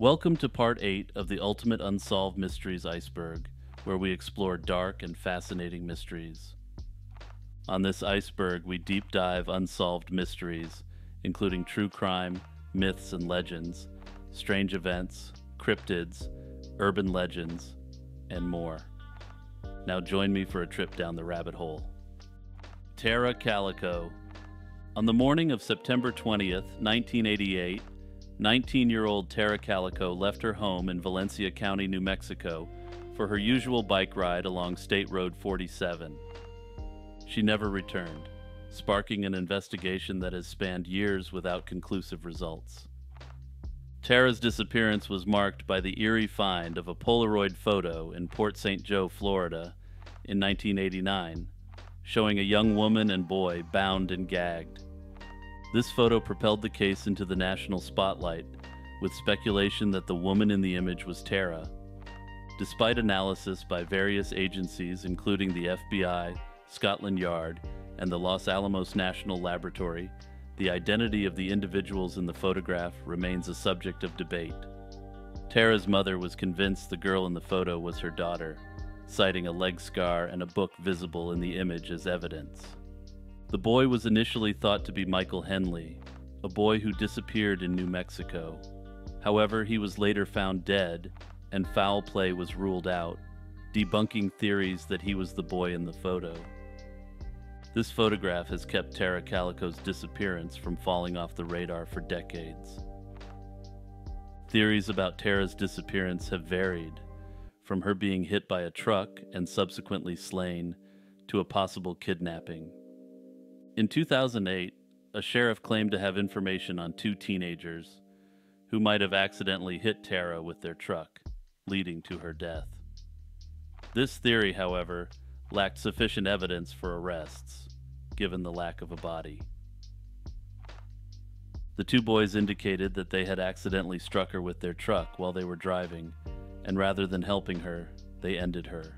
Welcome to part 8 of the Ultimate Unsolved Mysteries Iceberg, where we explore dark and fascinating mysteries. On this iceberg, we deep dive unsolved mysteries, including true crime, myths and legends, strange events, cryptids, urban legends, and more. Now join me for a trip down the rabbit hole. Tara Calico. On the morning of September 20th, 1988, 19 year old Tara Calico left her home in Valencia County, New Mexico, for her usual bike ride along State Road 47. She never returned, sparking an investigation that has spanned years without conclusive results. Tara's disappearance was marked by the eerie find of a Polaroid photo in Port St. Joe, Florida, in 1989, showing a young woman and boy bound and gagged. This photo propelled the case into the national spotlight, with speculation that the woman in the image was Tara. Despite analysis by various agencies, including the FBI, Scotland Yard, and the Los Alamos National Laboratory, the identity of the individuals in the photograph remains a subject of debate. Tara's mother was convinced the girl in the photo was her daughter, citing a leg scar and a book visible in the image as evidence. The boy was initially thought to be Michael Henley, a boy who disappeared in New Mexico. However, he was later found dead, and foul play was ruled out, debunking theories that he was the boy in the photo. This photograph has kept Tara Calico's disappearance from falling off the radar for decades. Theories about Tara's disappearance have varied, from her being hit by a truck and subsequently slain to a possible kidnapping. In 2008, a sheriff claimed to have information on two teenagers who might have accidentally hit Tara with their truck, leading to her death. This theory, however, lacked sufficient evidence for arrests, given the lack of a body. The two boys indicated that they had accidentally struck her with their truck while they were driving, and rather than helping her, they ended her.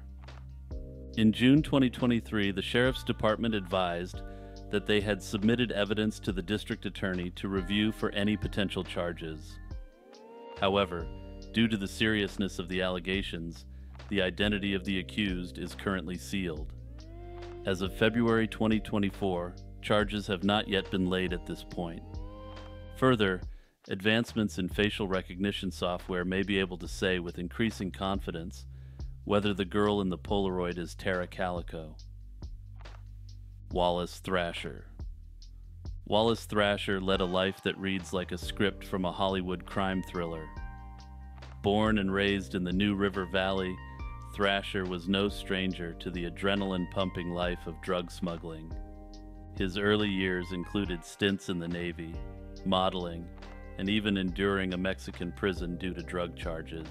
In June 2023, the Sheriff's Department advised that they had submitted evidence to the District Attorney to review for any potential charges. However, due to the seriousness of the allegations, the identity of the accused is currently sealed. As of February 2024, charges have not yet been laid at this point. Further, advancements in facial recognition software may be able to say with increasing confidence whether the girl in the Polaroid is Tara Calico. Wallace Thrasher. Wallace Thrasher led a life that reads like a script from a Hollywood crime thriller. Born and raised in the New River Valley, Thrasher was no stranger to the adrenaline pumping life of drug smuggling. His early years included stints in the Navy, modeling, and even enduring a Mexican prison due to drug charges.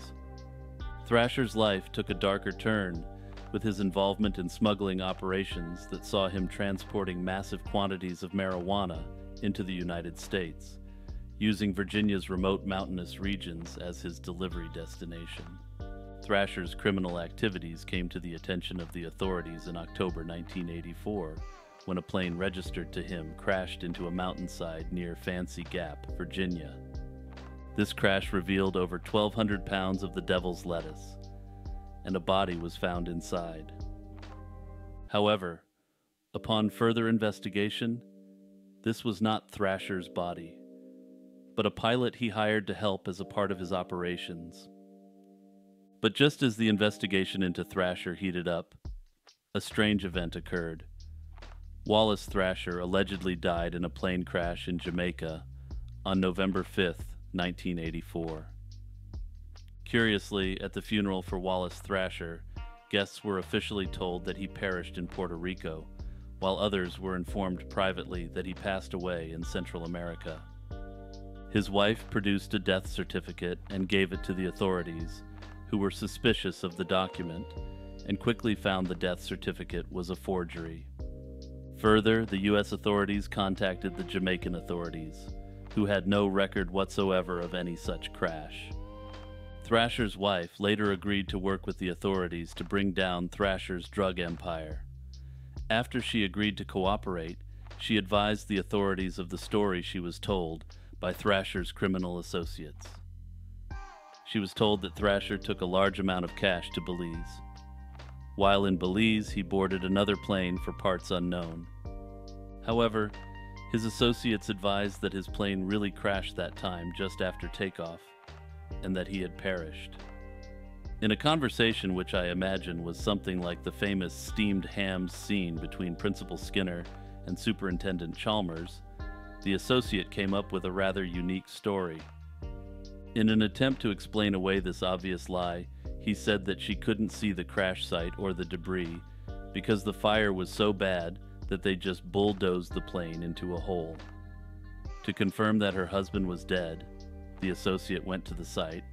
Thrasher's life took a darker turn with his involvement in smuggling operations that saw him transporting massive quantities of marijuana into the United States, using Virginia's remote mountainous regions as his delivery destination. Thrasher's criminal activities came to the attention of the authorities in October 1984 when a plane registered to him crashed into a mountainside near Fancy Gap, Virginia. This crash revealed over 1,200 pounds of the devil's lettuce, and a body was found inside. However, upon further investigation, this was not Thrasher's body, but a pilot he hired to help as a part of his operations. But just as the investigation into Thrasher heated up, a strange event occurred. Wallace Thrasher allegedly died in a plane crash in Jamaica on November 5, 1984. Curiously, at the funeral for Wallace Thrasher, guests were officially told that he perished in Puerto Rico, while others were informed privately that he passed away in Central America. His wife produced a death certificate and gave it to the authorities, who were suspicious of the document and quickly found the death certificate was a forgery. Further, the U.S. authorities contacted the Jamaican authorities, who had no record whatsoever of any such crash. Thrasher's wife later agreed to work with the authorities to bring down Thrasher's drug empire. After she agreed to cooperate, she advised the authorities of the story she was told by Thrasher's criminal associates. she was told that Thrasher took a large amount of cash to Belize. While in Belize, he boarded another plane for parts unknown. However, his associates advised that his plane really crashed that time just after takeoff, and that he had perished. In a conversation which I imagine was something like the famous steamed hams scene between Principal Skinner and Superintendent Chalmers, the associate came up with a rather unique story. In an attempt to explain away this obvious lie, he said that she couldn't see the crash site or the debris because the fire was so bad that they just bulldozed the plane into a hole. To confirm that her husband was dead, the associate went to the site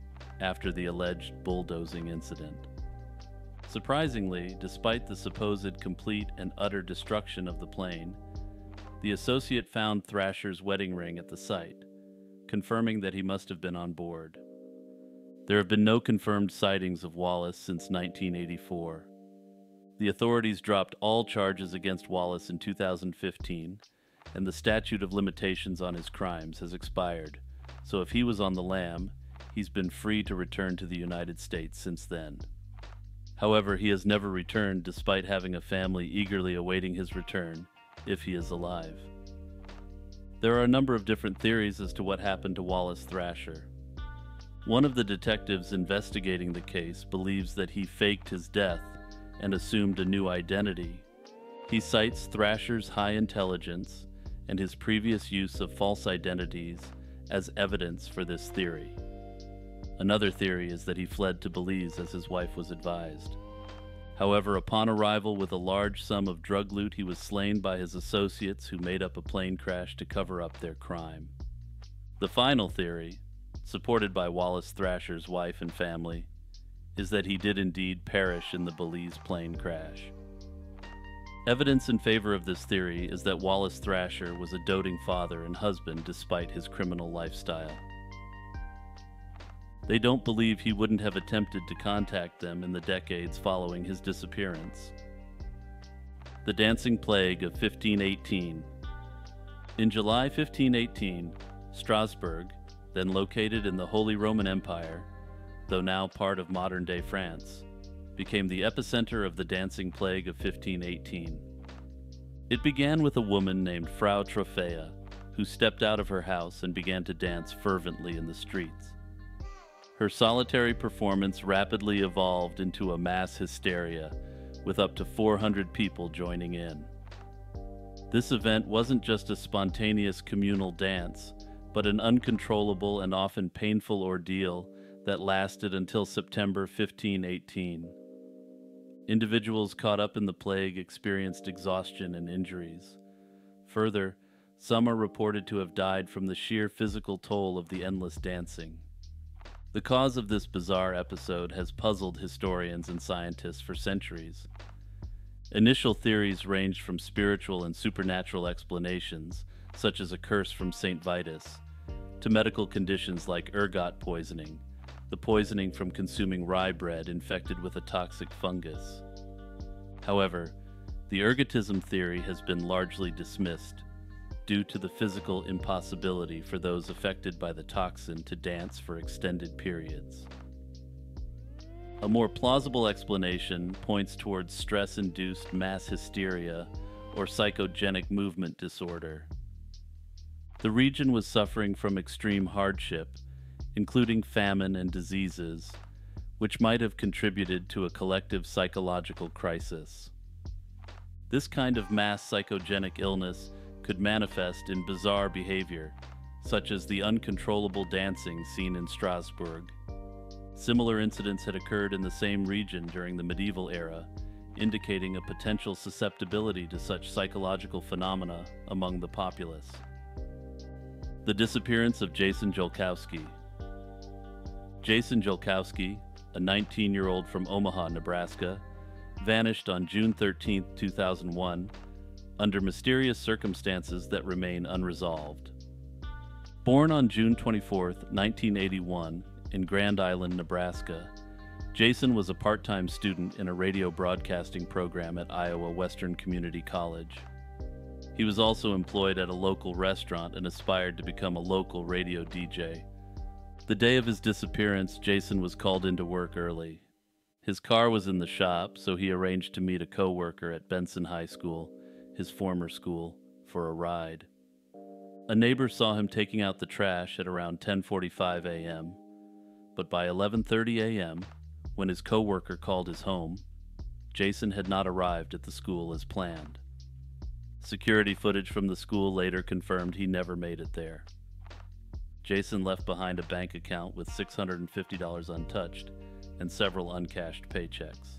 after the alleged bulldozing incident. Surprisingly, despite the supposed complete and utter destruction of the plane, the associate found Thrasher's wedding ring at the site, confirming that he must have been on board. There have been no confirmed sightings of Wallace since 1984. The authorities dropped all charges against Wallace in 2015, and the statute of limitations on his crimes has expired, so if he was on the lam, he's been free to return to the United States since then. However, he has never returned despite having a family eagerly awaiting his return, if he is alive. There are a number of different theories as to what happened to Wallace Thrasher. One of the detectives investigating the case believes that he faked his death and assumed a new identity. He cites Thrasher's high intelligence and his previous use of false identities as evidence for this theory. Another theory is that he fled to Belize as his wife was advised. However, upon arrival with a large sum of drug loot, he was slain by his associates who made up a plane crash to cover up their crime. The final theory, supported by Wallace Thrasher's wife and family, is that he did indeed perish in the Belize plane crash. Evidence in favor of this theory is that Wallace Thrasher was a doting father and husband despite his criminal lifestyle. They don't believe he wouldn't have attempted to contact them in the decades following his disappearance. The Dancing Plague of 1518. In July 1518, Strasbourg, then located in the Holy Roman Empire, though now part of modern day France, became the epicenter of the dancing plague of 1518. It began with a woman named Frau Troffea, who stepped out of her house and began to dance fervently in the streets. Her solitary performance rapidly evolved into a mass hysteria, with up to 400 people joining in. This event wasn't just a spontaneous communal dance, but an uncontrollable and often painful ordeal that lasted until September 1518. Individuals caught up in the plague experienced exhaustion and injuries. Further, some are reported to have died from the sheer physical toll of the endless dancing. The cause of this bizarre episode has puzzled historians and scientists for centuries. Initial theories ranged from spiritual and supernatural explanations, such as a curse from St. Vitus, to medical conditions like ergot poisoning, the poisoning from consuming rye bread infected with a toxic fungus. However, the ergotism theory has been largely dismissed due to the physical impossibility for those affected by the toxin to dance for extended periods. A more plausible explanation points towards stress induced mass hysteria or psychogenic movement disorder. The region was suffering from extreme hardship including famine and diseases, which might have contributed to a collective psychological crisis. This kind of mass psychogenic illness could manifest in bizarre behavior, such as the uncontrollable dancing seen in Strasbourg. Similar incidents had occurred in the same region during the medieval era, indicating a potential susceptibility to such psychological phenomena among the populace. The disappearance of Jason Jolkowski, Jason Jolkowski, a 19 year old from Omaha, Nebraska, vanished on June 13, 2001, under mysterious circumstances that remain unresolved. Born on June 24, 1981, in Grand Island, Nebraska, Jason was a part time student in a radio broadcasting program at Iowa Western Community College. He was also employed at a local restaurant and aspired to become a local radio DJ The day of his disappearance, Jason was called into work early. His car was in the shop, so he arranged to meet a coworker at Benson High School, his former school, for a ride. A neighbor saw him taking out the trash at around 10:45 a.m., but by 11:30 a.m., when his coworker called his home, Jason had not arrived at the school as planned. Security footage from the school later confirmed he never made it there. Jason left behind a bank account with $650 untouched and several uncashed paychecks.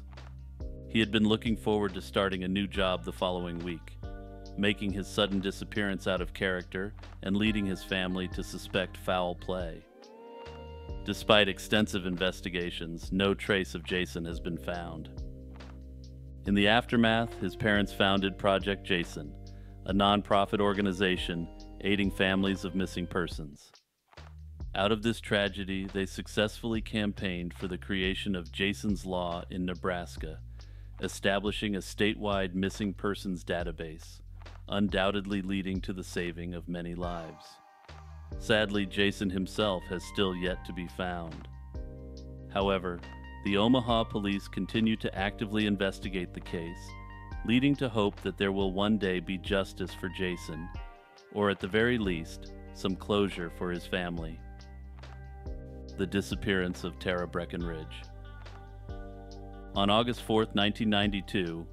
He had been looking forward to starting a new job the following week, making his sudden disappearance out of character and leading his family to suspect foul play. Despite extensive investigations, no trace of Jason has been found. In the aftermath, his parents founded Project Jason, a nonprofit organization aiding families of missing persons. Out of this tragedy, they successfully campaigned for the creation of Jason's Law in Nebraska, establishing a statewide missing persons database, undoubtedly leading to the saving of many lives. Sadly, Jason himself has still yet to be found. However, the Omaha police continue to actively investigate the case, leading to hope that there will one day be justice for Jason, or at the very least, some closure for his family. The disappearance of Tara Breckenridge. On August 4, 1992,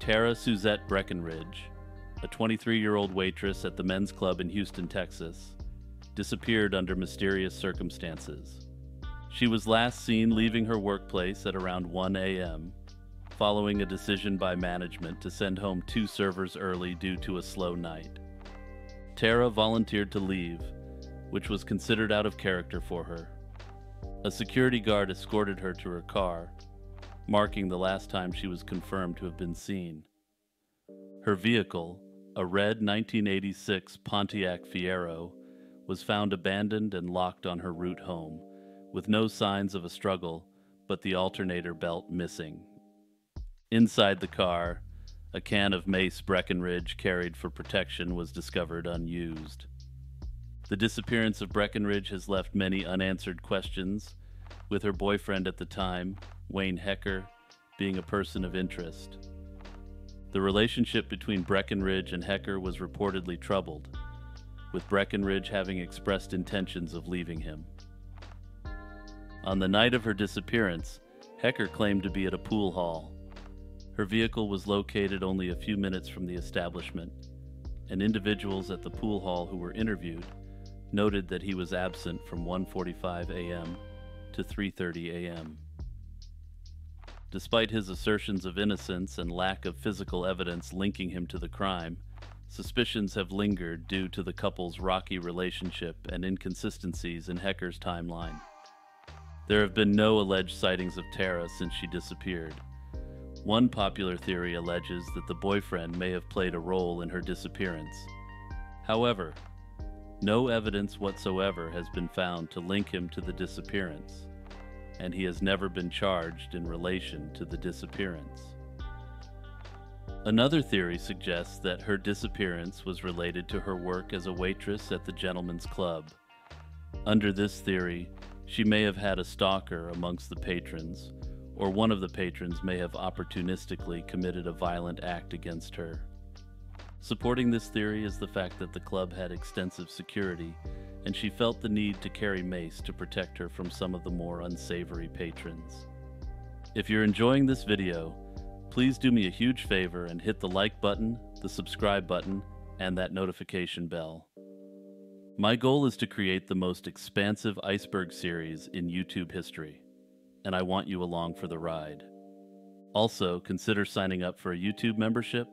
Tara Suzette Breckenridge, a 23 year old waitress at the men's club in Houston, Texas, disappeared under mysterious circumstances. She was last seen leaving her workplace at around 1 a.m., following a decision by management to send home two servers early due to a slow night. Tara volunteered to leave, which was considered out of character for her. A security guard escorted her to her car, marking the last time she was confirmed to have been seen. Her vehicle, a red 1986 Pontiac Fiero, was found abandoned and locked on her route home, with no signs of a struggle but the alternator belt missing. Inside the car, a can of Mace Breckenridge carried for protection was discovered unused. The disappearance of Breckenridge has left many unanswered questions, with her boyfriend at the time, Wayne Hecker, being a person of interest. The relationship between Breckenridge and Hecker was reportedly troubled, with Breckenridge having expressed intentions of leaving him. On the night of her disappearance, Hecker claimed to be at a pool hall. Her vehicle was located only a few minutes from the establishment, and individuals at the pool hall who were interviewed noted that he was absent from 1:45 a.m. to 3:30 a.m. Despite his assertions of innocence and lack of physical evidence linking him to the crime, suspicions have lingered due to the couple's rocky relationship and inconsistencies in Hecker's timeline. There have been no alleged sightings of Tara since she disappeared. One popular theory alleges that the boyfriend may have played a role in her disappearance. However, no evidence whatsoever has been found to link him to the disappearance and he has never been charged in relation to the disappearance. Another theory suggests that her disappearance was related to her work as a waitress at the Gentlemen's Club. Under this theory, she may have had a stalker amongst the patrons, or one of the patrons may have opportunistically committed a violent act against her. Supporting this theory is the fact that the club had extensive security and she felt the need to carry mace to protect her from some of the more unsavory patrons. If you're enjoying this video, please do me a huge favor and hit the like button, the subscribe button, and that notification bell. My goal is to create the most expansive iceberg series in YouTube history, and I want you along for the ride. Also, consider signing up for a YouTube membership,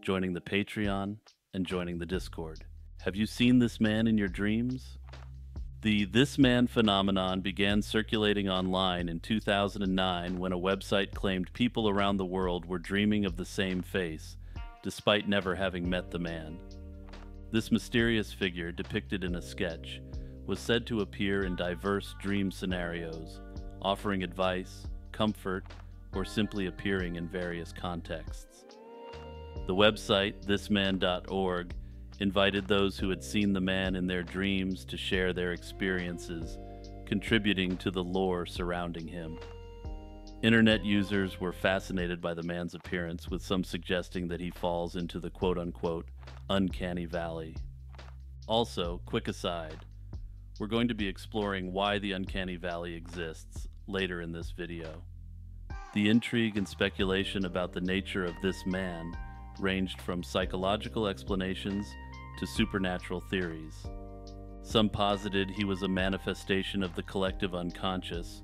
joining the Patreon, and joining the Discord. Have you seen this man in your dreams? The This Man phenomenon began circulating online in 2009 when a website claimed people around the world were dreaming of the same face, despite never having met the man. This mysterious figure, depicted in a sketch, was said to appear in diverse dream scenarios, offering advice, comfort, or simply appearing in various contexts. The website, thisman.org, invited those who had seen the man in their dreams to share their experiences, contributing to the lore surrounding him. Internet users were fascinated by the man's appearance, with some suggesting that he falls into the quote unquote uncanny valley. Also, quick aside, we're going to be exploring why the uncanny valley exists later in this video. The intrigue and speculation about the nature of this man ranged from psychological explanations to supernatural theories. Some posited he was a manifestation of the collective unconscious,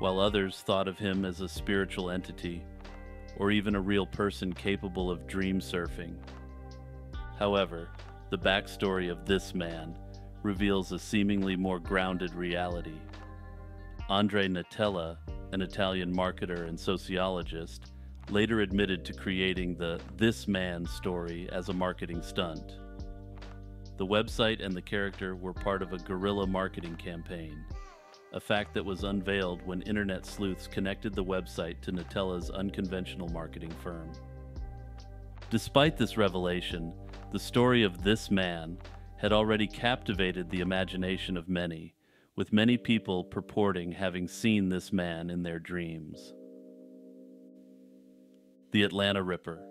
while others thought of him as a spiritual entity, or even a real person capable of dream surfing. However, the backstory of this man reveals a seemingly more grounded reality. Andre Natella, an Italian marketer and sociologist, later admitted to creating the This Man story as a marketing stunt. The website and the character were part of a guerrilla marketing campaign, a fact that was unveiled when internet sleuths connected the website to Natella's unconventional marketing firm. Despite this revelation, the story of this man had already captivated the imagination of many, with many people purporting having seen this man in their dreams. The Atlanta Ripper.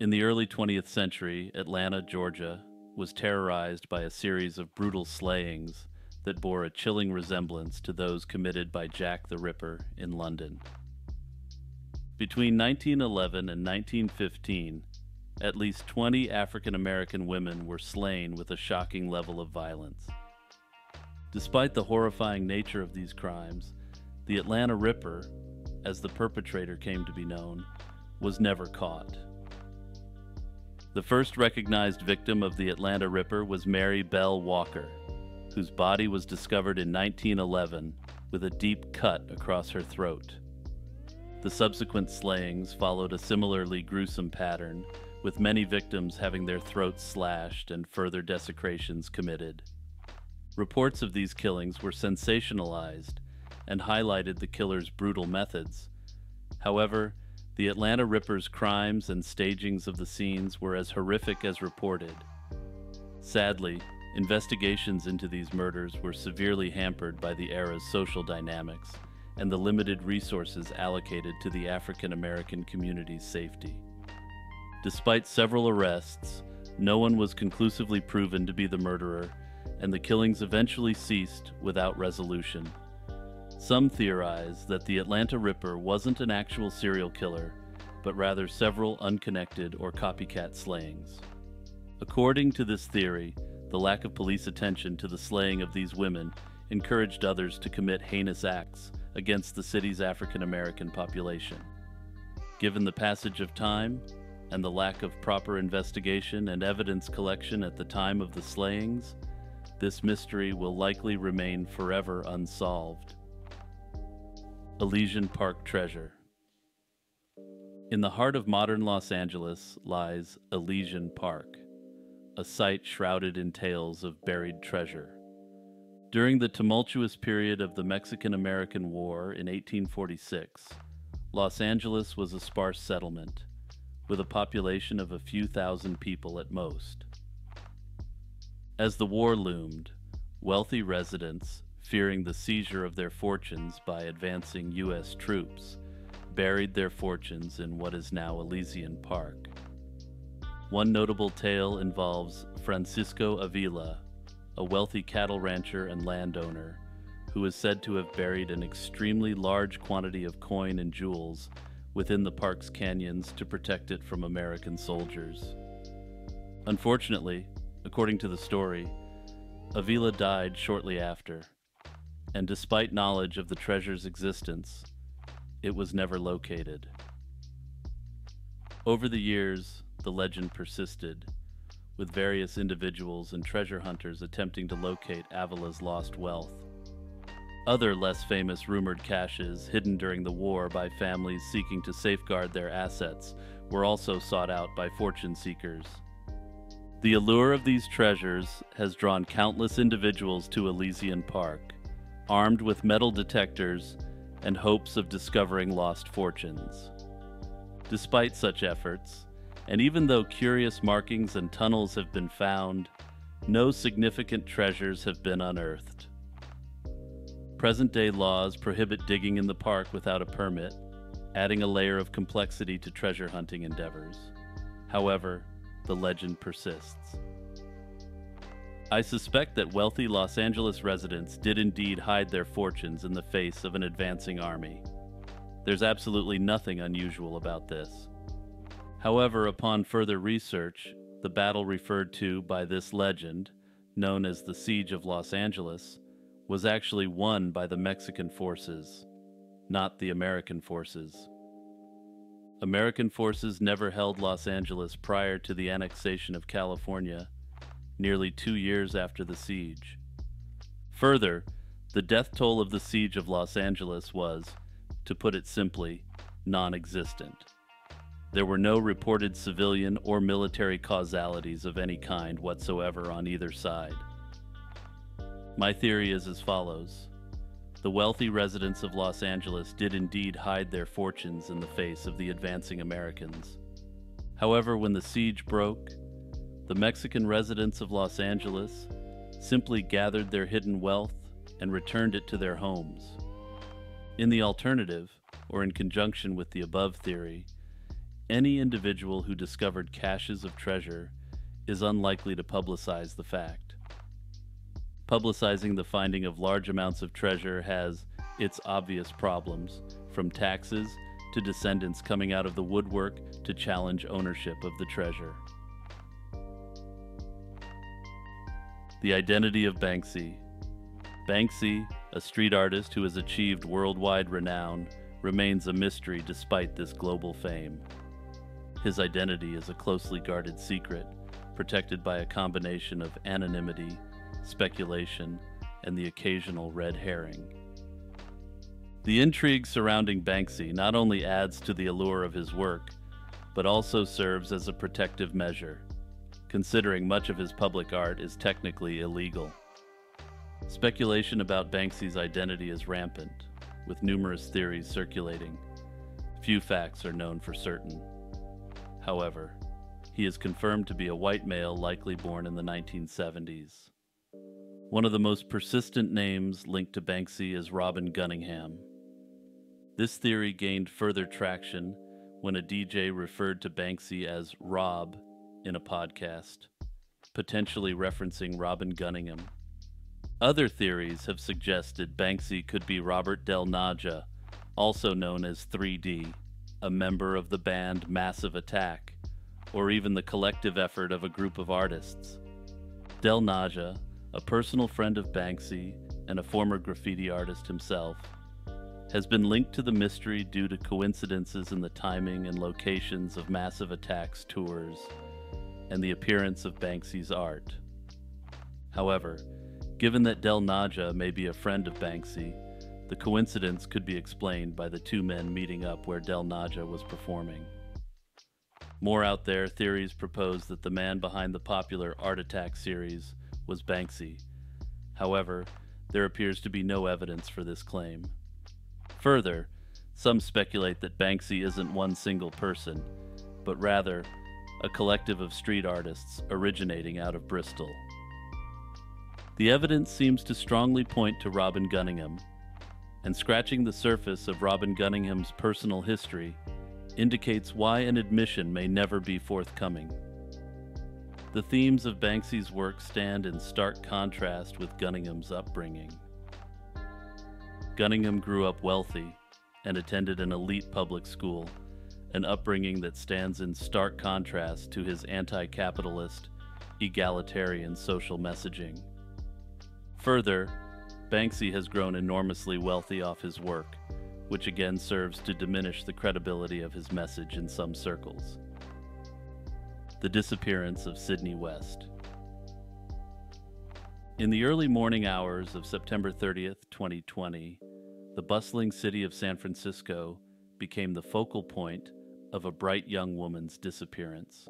In the early 20th century, Atlanta, Georgia, was terrorized by a series of brutal slayings that bore a chilling resemblance to those committed by Jack the Ripper in London. Between 1911 and 1915, at least 20 African American women were slain with a shocking level of violence. Despite the horrifying nature of these crimes, the Atlanta Ripper as the perpetrator came to be known, was never caught. The first recognized victim of the Atlanta Ripper was Mary Bell Walker, whose body was discovered in 1911 with a deep cut across her throat. The subsequent slayings followed a similarly gruesome pattern, with many victims having their throats slashed and further desecrations committed. Reports of these killings were sensationalized and highlighted the killer's brutal methods. However, the Atlanta Ripper's crimes and stagings of the scenes were as horrific as reported. Sadly, investigations into these murders were severely hampered by the era's social dynamics and the limited resources allocated to the African American community's safety. Despite several arrests, no one was conclusively proven to be the murderer, and the killings eventually ceased without resolution. Some theorize that the Atlanta Ripper wasn't an actual serial killer, but rather several unconnected or copycat slayings. According to this theory, the lack of police attention to the slaying of these women encouraged others to commit heinous acts against the city's African American population. Given the passage of time and the lack of proper investigation and evidence collection at the time of the slayings, this mystery will likely remain forever unsolved. Elysian Park Treasure. In the heart of modern Los Angeles lies Elysian Park, a site shrouded in tales of buried treasure. During the tumultuous period of the Mexican American War in 1846, Los Angeles was a sparse settlement, with a population of a few thousand people at most. As the war loomed, wealthy residents fearing the seizure of their fortunes by advancing U.S. troops, buried their fortunes in what is now Elysian Park. One notable tale involves Francisco Avila, a wealthy cattle rancher and landowner, who is said to have buried an extremely large quantity of coin and jewels within the park's canyons to protect it from American soldiers. Unfortunately, according to the story, Avila died shortly after, and despite knowledge of the treasure's existence, it was never located. Over the years, the legend persisted, with various individuals and treasure hunters attempting to locate Avila's lost wealth. Other less famous rumored caches hidden during the war by families seeking to safeguard their assets were also sought out by fortune seekers. The allure of these treasures has drawn countless individuals to Elysian Park, armed with metal detectors and hopes of discovering lost fortunes. Despite such efforts, and even though curious markings and tunnels have been found, no significant treasures have been unearthed. Present day laws prohibit digging in the park without a permit, adding a layer of complexity to treasure hunting endeavors. However, the legend persists. I suspect that wealthy Los Angeles residents did indeed hide their fortunes in the face of an advancing army. There's absolutely nothing unusual about this. However, upon further research, the battle referred to by this legend, known as the Siege of Los Angeles, was actually won by the Mexican forces, not the American forces. American forces never held Los Angeles prior to the annexation of California, nearly two years after the siege. Further, the death toll of the siege of Los Angeles was, to put it simply, non existent. There were no reported civilian or military causalities of any kind whatsoever on either side. My theory is as follows the wealthy residents of Los Angeles did indeed hide their fortunes in the face of the advancing Americans. However, when the siege broke, the Mexican residents of Los Angeles simply gathered their hidden wealth and returned it to their homes. In the alternative, or in conjunction with the above theory, any individual who discovered caches of treasure is unlikely to publicize the fact publicizing the finding of large amounts of treasure has its obvious problems, from taxes to descendants coming out of the woodwork to challenge ownership of the treasure. The identity of Banksy. Banksy, a street artist who has achieved worldwide renown, remains a mystery despite this global fame. His identity is a closely guarded secret, protected by a combination of anonymity speculation, and the occasional red herring. The intrigue surrounding Banksy not only adds to the allure of his work, but also serves as a protective measure, considering much of his public art is technically illegal. Speculation about Banksy's identity is rampant, with numerous theories circulating. Few facts are known for certain. However, he is confirmed to be a white male likely born in the 1970s. One of the most persistent names linked to Banksy is Robin Gunningham. This theory gained further traction when a DJ referred to Banksy as Rob in a podcast, potentially referencing Robin Gunningham. Other theories have suggested Banksy could be Robert Del Naja, also known as 3D, a member of the band Massive Attack, or even the collective effort of a group of artists. Del Naja, a personal friend of Banksy and a former graffiti artist himself, has been linked to the mystery due to coincidences in the timing and locations of Massive Attacks tours and the appearance of Banksy's art. However, given that Del Naja may be a friend of Banksy, the coincidence could be explained by the two men meeting up where Del Naja was performing. More out there, theories propose that the man behind the popular Art Attack series was Banksy. However, there appears to be no evidence for this claim. Further, some speculate that Banksy isn't one single person, but rather a collective of street artists originating out of Bristol. The evidence seems to strongly point to Robin Gunningham, and scratching the surface of Robin Gunningham's personal history indicates why an admission may never be forthcoming. The themes of Banksy's work stand in stark contrast with Gunningham's upbringing. Gunningham grew up wealthy and attended an elite public school, an upbringing that stands in stark contrast to his anti capitalist, egalitarian social messaging. Further, Banksy has grown enormously wealthy off his work, which again serves to diminish the credibility of his message in some circles the disappearance of Sydney West. In the early morning hours of September 30th, 2020, the bustling city of San Francisco became the focal point of a bright young woman's disappearance.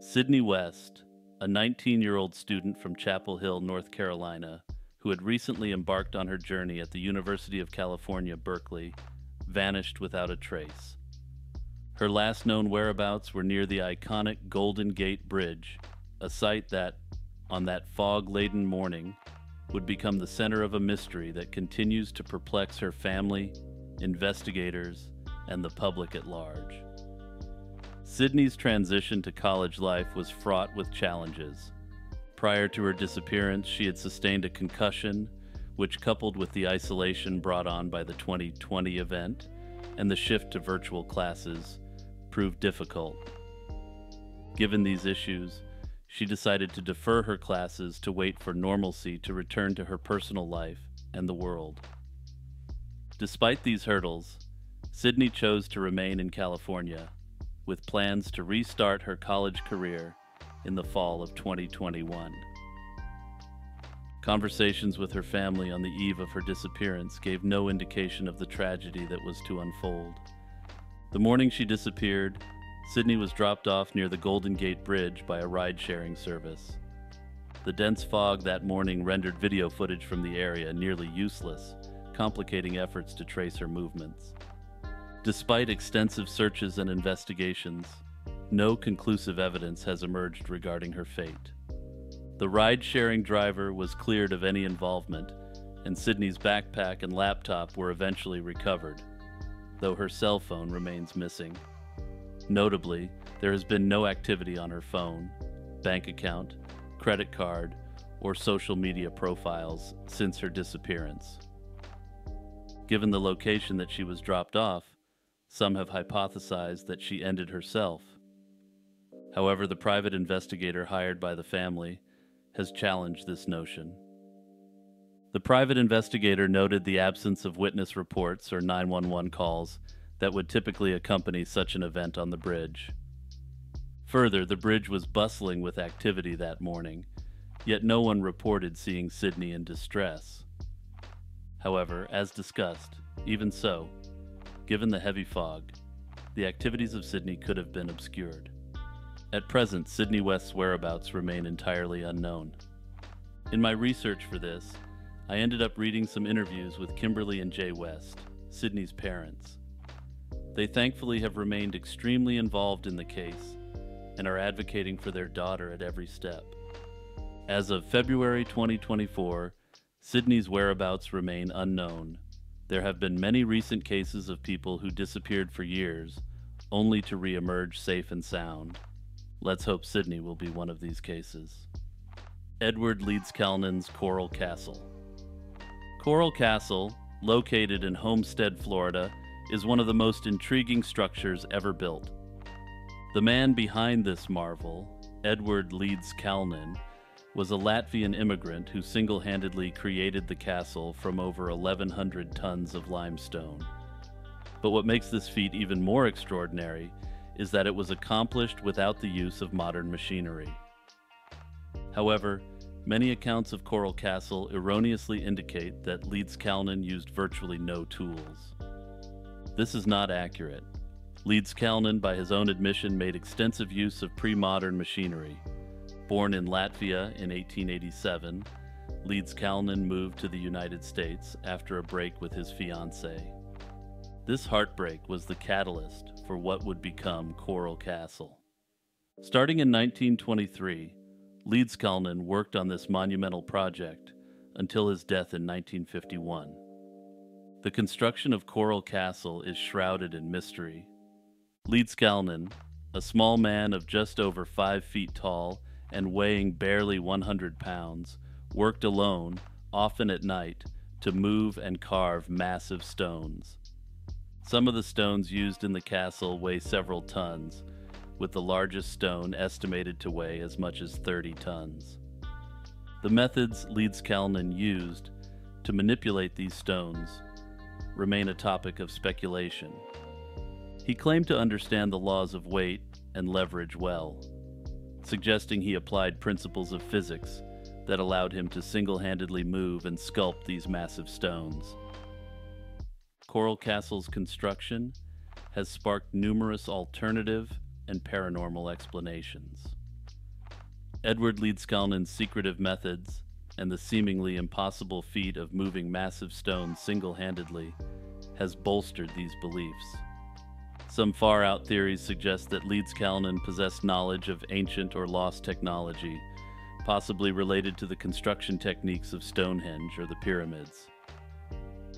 Sydney West, a 19 year old student from Chapel Hill, North Carolina, who had recently embarked on her journey at the University of California, Berkeley, vanished without a trace. Her last known whereabouts were near the iconic Golden Gate Bridge, a site that, on that fog laden morning, would become the center of a mystery that continues to perplex her family, investigators, and the public at large. Sydney's transition to college life was fraught with challenges. Prior to her disappearance, she had sustained a concussion, which, coupled with the isolation brought on by the 2020 event and the shift to virtual classes, proved difficult. Given these issues, she decided to defer her classes to wait for normalcy to return to her personal life and the world. Despite these hurdles, Sydney chose to remain in California, with plans to restart her college career in the fall of 2021. Conversations with her family on the eve of her disappearance gave no indication of the tragedy that was to unfold. The morning she disappeared, Sydney was dropped off near the Golden Gate Bridge by a ride sharing service. The dense fog that morning rendered video footage from the area nearly useless, complicating efforts to trace her movements. Despite extensive searches and investigations, no conclusive evidence has emerged regarding her fate. The ride sharing driver was cleared of any involvement, and Sydney's backpack and laptop were eventually recovered, though her cell phone remains missing. Notably, there has been no activity on her phone, bank account, credit card, or social media profiles since her disappearance. Given the location that she was dropped off, some have hypothesized that she ended herself. However, the private investigator hired by the family has challenged this notion. The private investigator noted the absence of witness reports or 911 calls that would typically accompany such an event on the bridge. Further, the bridge was bustling with activity that morning, yet no one reported seeing Sydney in distress. However, as discussed, even so, given the heavy fog, the activities of Sydney could have been obscured. At present, Sydney West's whereabouts remain entirely unknown. In my research for this, I ended up reading some interviews with Kimberly and Jay West, Sydney's parents. They thankfully have remained extremely involved in the case and are advocating for their daughter at every step. As of February 2024, Sydney's whereabouts remain unknown. There have been many recent cases of people who disappeared for years, only to re-emerge safe and sound. Let's hope Sydney will be one of these cases. Edward Leeds Leedskalnin's Coral Castle. Coral Castle, located in Homestead, Florida, is one of the most intriguing structures ever built. The man behind this marvel, Edward Leeds Leedskalnin, was a Latvian immigrant who single handedly created the castle from over 1,100 tons of limestone. But what makes this feat even more extraordinary is that it was accomplished without the use of modern machinery. However, many accounts of Coral Castle erroneously indicate that Leedskalnin used virtually no tools. This is not accurate. Leedskalnin, by his own admission, made extensive use of pre-modern machinery. Born in Latvia in 1887, Leedskalnin moved to the United States after a break with his fiancée. This heartbreak was the catalyst for what would become Coral Castle. Starting in 1923, Leedskalnin worked on this monumental project until his death in 1951. The construction of Coral Castle is shrouded in mystery. Leedskalnin, a small man of just over five feet tall and weighing barely 100 pounds, worked alone, often at night, to move and carve massive stones. Some of the stones used in the castle weigh several tons, with the largest stone estimated to weigh as much as 30 tons. The methods Leedskalnin used to manipulate these stones remain a topic of speculation. He claimed to understand the laws of weight and leverage well, suggesting he applied principles of physics that allowed him to single handedly move and sculpt these massive stones. Coral Castle's construction has sparked numerous alternative and paranormal explanations. Edward Leedskalnin's secretive methods and the seemingly impossible feat of moving massive stones single handedly has bolstered these beliefs. Some far out theories suggest that Leedskalnin possessed knowledge of ancient or lost technology, possibly related to the construction techniques of Stonehenge or the pyramids.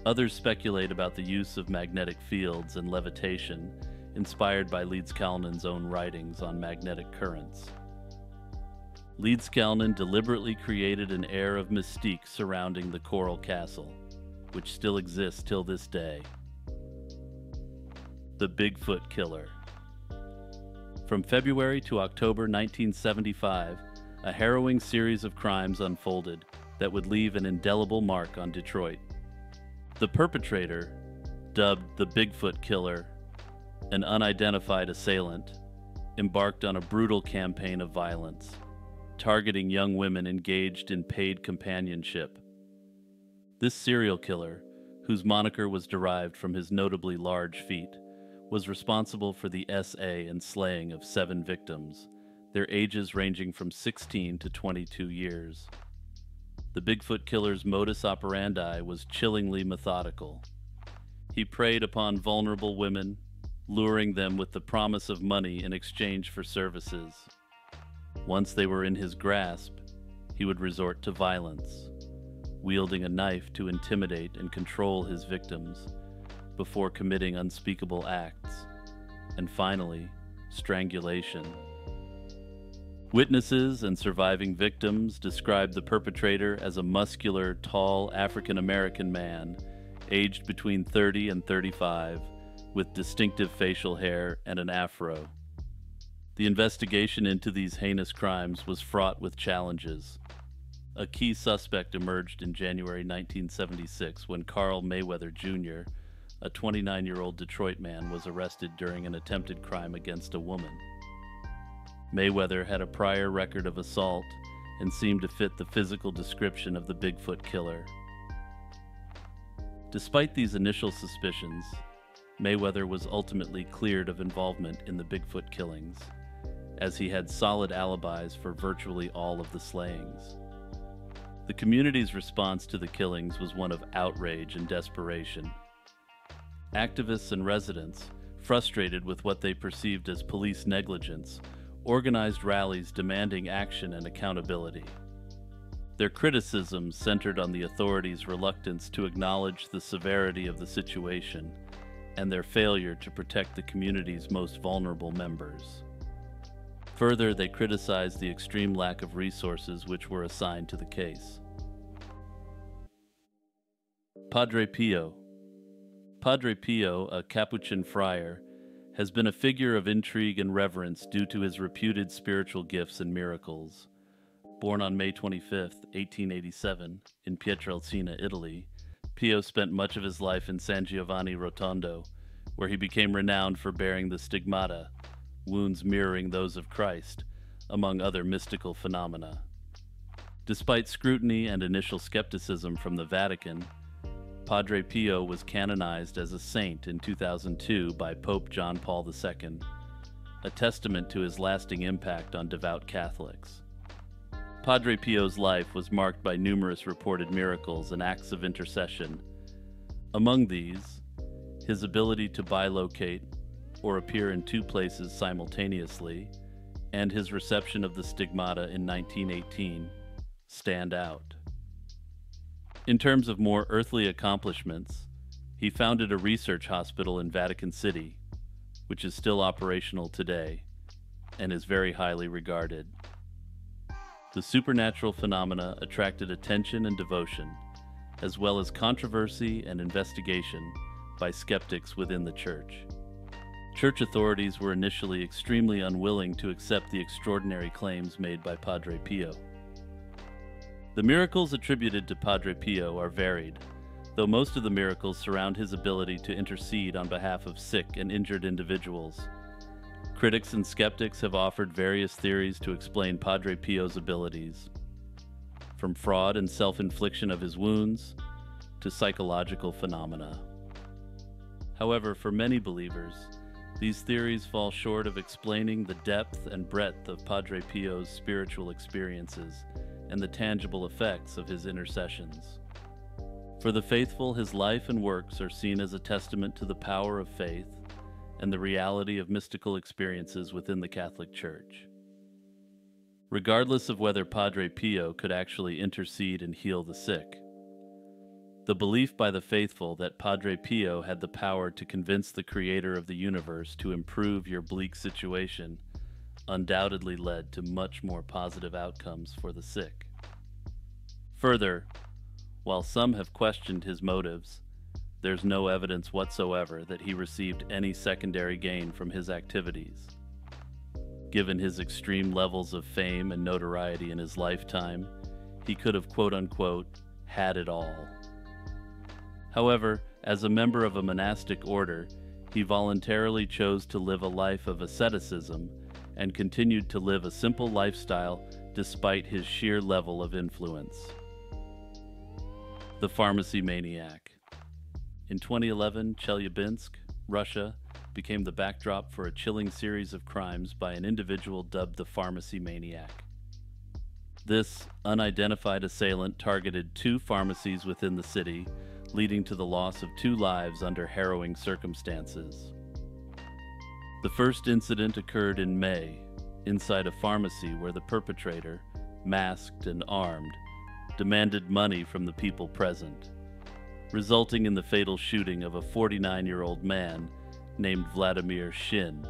Others speculate about the use of magnetic fields and levitation, inspired by Leedskalnin's own writings on magnetic currents. Leedskalnin deliberately created an air of mystique surrounding the Coral Castle, which still exists till this day. The Bigfoot Killer. From February to October 1975, a harrowing series of crimes unfolded that would leave an indelible mark on Detroit. The perpetrator, dubbed the Bigfoot Killer, an unidentified assailant, embarked on a brutal campaign of violence, targeting young women engaged in paid companionship. This serial killer, whose moniker was derived from his notably large feet, was responsible for the SA and slaying of seven victims, their ages ranging from 16 to 22 years. The Bigfoot killer's modus operandi was chillingly methodical. He preyed upon vulnerable women, luring them with the promise of money in exchange for services. Once they were in his grasp, he would resort to violence, wielding a knife to intimidate and control his victims before committing unspeakable acts, and finally, strangulation. Witnesses and surviving victims described the perpetrator as a muscular, tall African American man, aged between 30 and 35, with distinctive facial hair and an afro. The investigation into these heinous crimes was fraught with challenges. A key suspect emerged in January 1976 when Carl Mayweather Jr., a 29 year old Detroit man, was arrested during an attempted crime against a woman. Mayweather had a prior record of assault and seemed to fit the physical description of the Bigfoot killer. Despite these initial suspicions, Mayweather was ultimately cleared of involvement in the Bigfoot killings, as he had solid alibis for virtually all of the slayings. The community's response to the killings was one of outrage and desperation. Activists and residents, frustrated with what they perceived as police negligence, organized rallies demanding action and accountability. Their criticisms centered on the authorities' reluctance to acknowledge the severity of the situation and their failure to protect the community's most vulnerable members. Further, they criticized the extreme lack of resources which were assigned to the case. Padre Pio Padre Pio, a Capuchin friar, has been a figure of intrigue and reverence due to his reputed spiritual gifts and miracles. Born on May 25, 1887, in Pietrelcina, Italy, Pio spent much of his life in San Giovanni Rotondo, where he became renowned for bearing the stigmata, wounds mirroring those of Christ, among other mystical phenomena. Despite scrutiny and initial skepticism from the Vatican, Padre Pio was canonized as a saint in 2002 by Pope John Paul II, a testament to his lasting impact on devout Catholics. Padre Pio's life was marked by numerous reported miracles and acts of intercession. Among these, his ability to bilocate or appear in two places simultaneously, and his reception of the stigmata in 1918 stand out. In terms of more earthly accomplishments, he founded a research hospital in Vatican City, which is still operational today and is very highly regarded. The supernatural phenomena attracted attention and devotion, as well as controversy and investigation by skeptics within the church. Church authorities were initially extremely unwilling to accept the extraordinary claims made by Padre Pio. The miracles attributed to Padre Pio are varied, though most of the miracles surround his ability to intercede on behalf of sick and injured individuals. Critics and skeptics have offered various theories to explain Padre Pio's abilities, from fraud and self infliction of his wounds to psychological phenomena. However, for many believers, these theories fall short of explaining the depth and breadth of Padre Pio's spiritual experiences and the tangible effects of his intercessions. For the faithful, his life and works are seen as a testament to the power of faith and the reality of mystical experiences within the Catholic Church. regardless of whether Padre Pio could actually intercede and heal the sick. The belief by the faithful that Padre Pio had the power to convince the creator of the universe to improve your bleak situation undoubtedly led to much more positive outcomes for the sick. Further, while some have questioned his motives, there's no evidence whatsoever that he received any secondary gain from his activities. Given his extreme levels of fame and notoriety in his lifetime, he could have quote unquote had it all. However, as a member of a monastic order, he voluntarily chose to live a life of asceticism and continued to live a simple lifestyle despite his sheer level of influence. The Pharmacy Maniac In 2011, Chelyabinsk, Russia, became the backdrop for a chilling series of crimes by an individual dubbed the Pharmacy Maniac. This unidentified assailant targeted two pharmacies within the city leading to the loss of two lives under harrowing circumstances. The first incident occurred in May, inside a pharmacy where the perpetrator, masked and armed, demanded money from the people present, resulting in the fatal shooting of a 49 year old man named Vladimir Shin,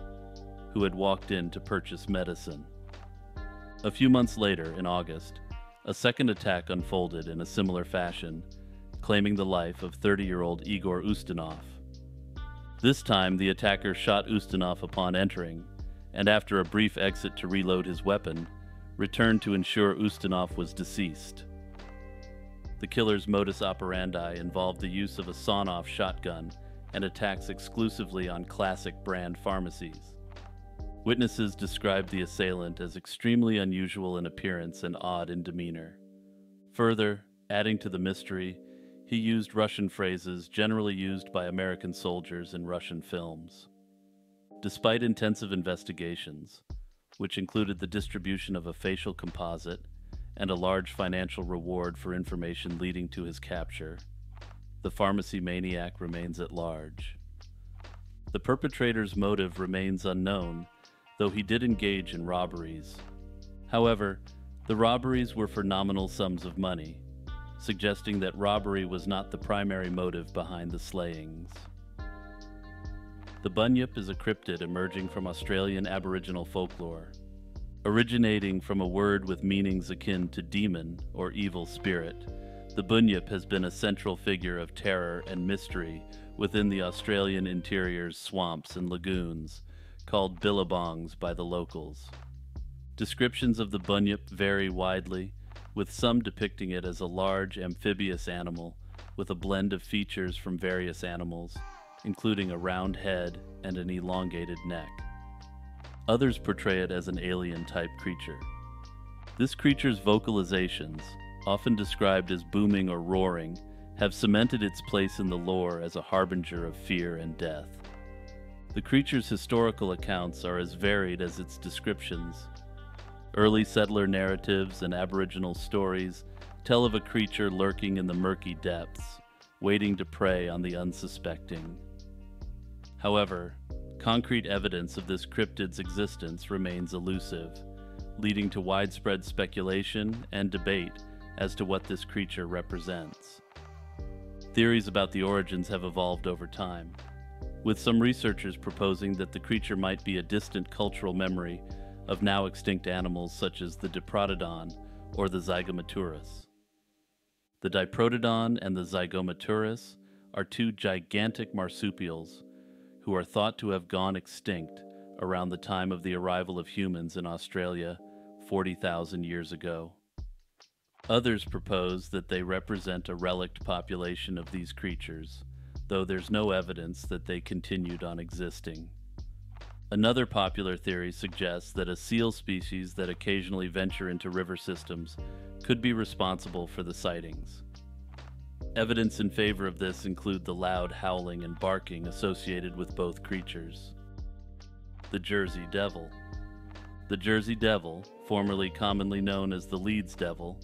who had walked in to purchase medicine. A few months later, in August, a second attack unfolded in a similar fashion claiming the life of 30 year old Igor Ustinov. This time, the attacker shot Ustinov upon entering, and after a brief exit to reload his weapon, returned to ensure Ustinov was deceased. The killer's modus operandi involved the use of a sawn off shotgun and attacks exclusively on classic brand pharmacies. Witnesses described the assailant as extremely unusual in appearance and odd in demeanor. Further, adding to the mystery, he used Russian phrases generally used by American soldiers in Russian films. Despite intensive investigations, which included the distribution of a facial composite and a large financial reward for information leading to his capture, the pharmacy maniac remains at large. The perpetrator's motive remains unknown, though he did engage in robberies. However, the robberies were for nominal sums of money, suggesting that robbery was not the primary motive behind the slayings. The bunyip is a cryptid emerging from Australian Aboriginal folklore, originating from a word with meanings akin to demon or evil spirit. The bunyip has been a central figure of terror and mystery within the Australian interior's swamps and lagoons, called billabongs by the locals. Descriptions of the bunyip vary widely, with some depicting it as a large amphibious animal with a blend of features from various animals, including a round head and an elongated neck. Others portray it as an alien type creature. This creature's vocalizations, often described as booming or roaring, have cemented its place in the lore as a harbinger of fear and death. The creature's historical accounts are as varied as its descriptions, Early settler narratives and Aboriginal stories tell of a creature lurking in the murky depths, waiting to prey on the unsuspecting. However, concrete evidence of this cryptid's existence remains elusive, leading to widespread speculation and debate as to what this creature represents. Theories about the origins have evolved over time, with some researchers proposing that the creature might be a distant cultural memory of now extinct animals such as the Diprotodon or the Zygomaturus. The Diprotodon and the Zygomaturus are two gigantic marsupials who are thought to have gone extinct around the time of the arrival of humans in Australia 40,000 years ago. Others propose that they represent a relict population of these creatures, though there's no evidence that they continued on existing. Another popular theory suggests that a seal species that occasionally venture into river systems could be responsible for the sightings. Evidence in favor of this include the loud howling and barking associated with both creatures. The Jersey Devil. The Jersey Devil, formerly commonly known as the Leeds Devil,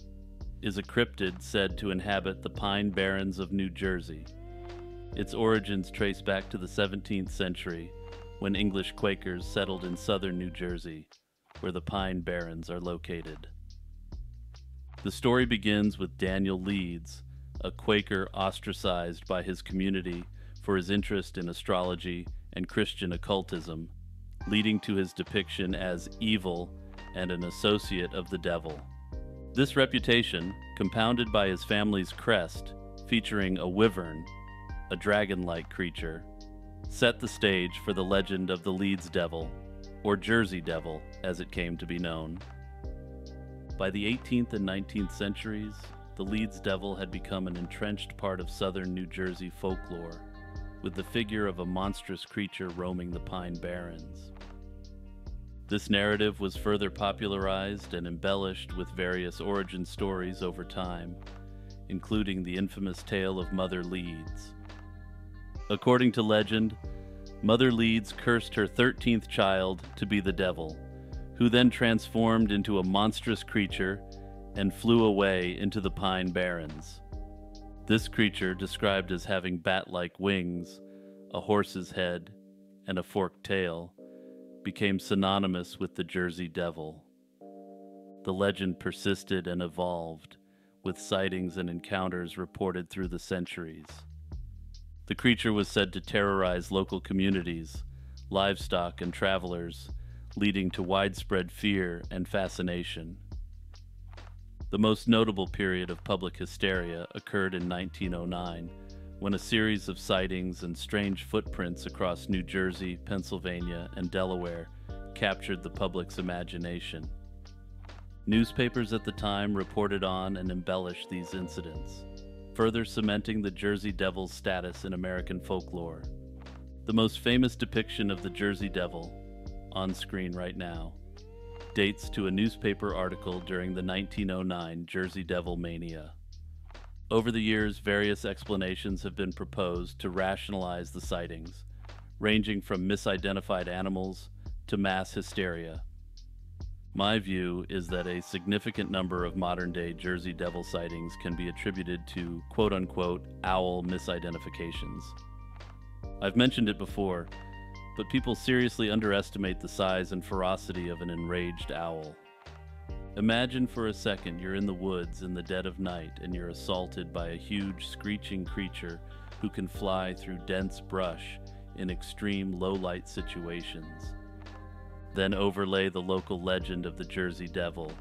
is a cryptid said to inhabit the Pine Barrens of New Jersey. Its origins trace back to the 17th century when English Quakers settled in southern New Jersey, where the Pine Barrens are located. The story begins with Daniel Leeds, a Quaker ostracized by his community for his interest in astrology and Christian occultism, leading to his depiction as evil and an associate of the devil. This reputation, compounded by his family's crest, featuring a wyvern, a dragon like creature, set the stage for the legend of the Leeds Devil, or Jersey Devil as it came to be known. By the 18th and 19th centuries, the Leeds Devil had become an entrenched part of southern New Jersey folklore, with the figure of a monstrous creature roaming the Pine Barrens. This narrative was further popularized and embellished with various origin stories over time, including the infamous tale of Mother Leeds. According to legend, Mother Leeds cursed her 13th child to be the devil, who then transformed into a monstrous creature and flew away into the Pine Barrens. This creature, described as having bat like wings, a horse's head, and a forked tail, became synonymous with the Jersey Devil. The legend persisted and evolved, with sightings and encounters reported through the centuries. The creature was said to terrorize local communities, livestock, and travelers, leading to widespread fear and fascination. The most notable period of public hysteria occurred in 1909 when a series of sightings and strange footprints across New Jersey, Pennsylvania, and Delaware captured the public's imagination. Newspapers at the time reported on and embellished these incidents, further cementing the Jersey Devil's status in American folklore. The most famous depiction of the Jersey Devil, on screen right now, dates to a newspaper article during the 1909 Jersey Devil mania. Over the years, various explanations have been proposed to rationalize the sightings, ranging from misidentified animals to mass hysteria. My view is that a significant number of modern day Jersey Devil sightings can be attributed to quote unquote owl misidentifications. I've mentioned it before, but people seriously underestimate the size and ferocity of an enraged owl. Imagine for a second you're in the woods in the dead of night and you're assaulted by a huge screeching creature who can fly through dense brush in extreme low light situations. Then overlay the local legend of the Jersey Devil,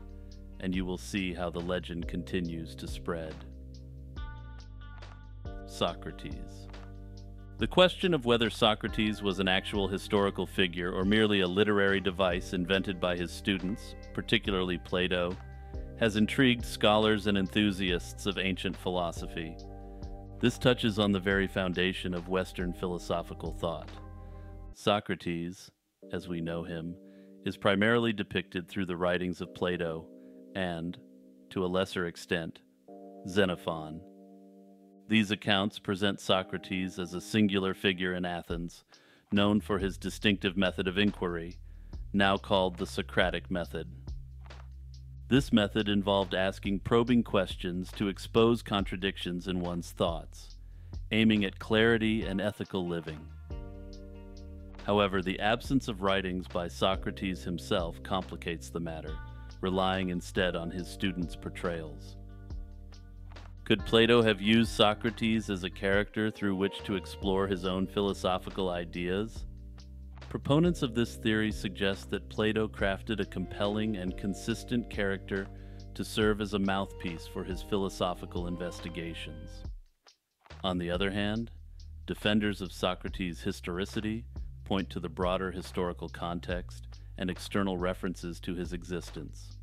and you will see how the legend continues to spread. Socrates. The question of whether Socrates was an actual historical figure or merely a literary device invented by his students, particularly Plato, has intrigued scholars and enthusiasts of ancient philosophy. This touches on the very foundation of Western philosophical thought. Socrates, as we know him, is primarily depicted through the writings of Plato and, to a lesser extent, Xenophon these accounts present Socrates as a singular figure in Athens, known for his distinctive method of inquiry, now called the Socratic method. This method involved asking probing questions to expose contradictions in one's thoughts, aiming at clarity and ethical living. However, the absence of writings by Socrates himself complicates the matter, relying instead on his students' portrayals. Could Plato have used Socrates as a character through which to explore his own philosophical ideas? Proponents of this theory suggest that Plato crafted a compelling and consistent character to serve as a mouthpiece for his philosophical investigations. On the other hand, defenders of Socrates' historicity point to the broader historical context and external references to his existence.